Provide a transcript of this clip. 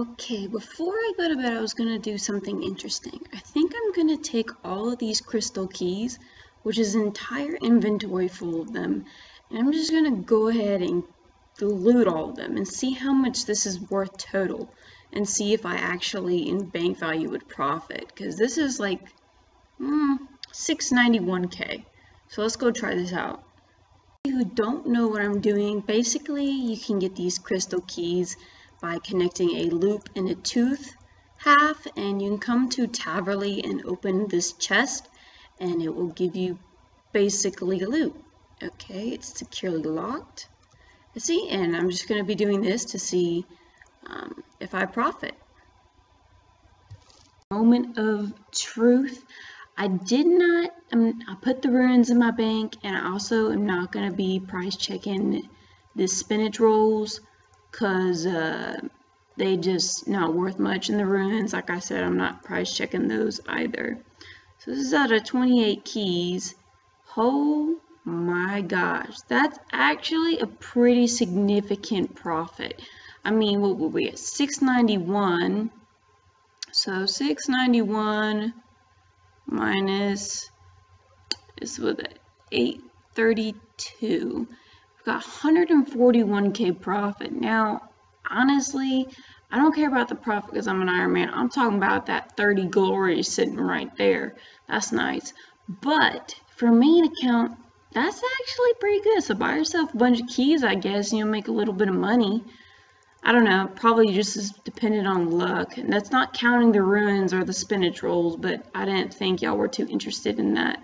Okay, before I go to bed, I was going to do something interesting. I think I'm going to take all of these crystal keys, which is an entire inventory full of them, and I'm just going to go ahead and loot all of them and see how much this is worth total and see if I actually in bank value would profit because this is like mm, 691k. So let's go try this out. If you don't know what I'm doing, basically you can get these crystal keys by connecting a loop and a tooth half and you can come to Taverley and open this chest and it will give you basically a loot. Okay, it's securely locked. See, and I'm just going to be doing this to see um, if I profit. Moment of truth. I did not, um, I put the runes in my bank and I also am not going to be price checking the spinach rolls because uh, they just not worth much in the runes. Like I said, I'm not price checking those either. So this is out of 28 keys. Oh my gosh, that's actually a pretty significant profit. I mean, what would we at? 691. So 691 minus is with 832 got 141k profit. Now, honestly, I don't care about the profit because I'm an Iron Man. I'm talking about that 30 glory sitting right there. That's nice. But for main account, that's actually pretty good. So buy yourself a bunch of keys, I guess, and you'll make a little bit of money. I don't know, probably just as dependent on luck. And that's not counting the runes or the spinach rolls, but I didn't think y'all were too interested in that.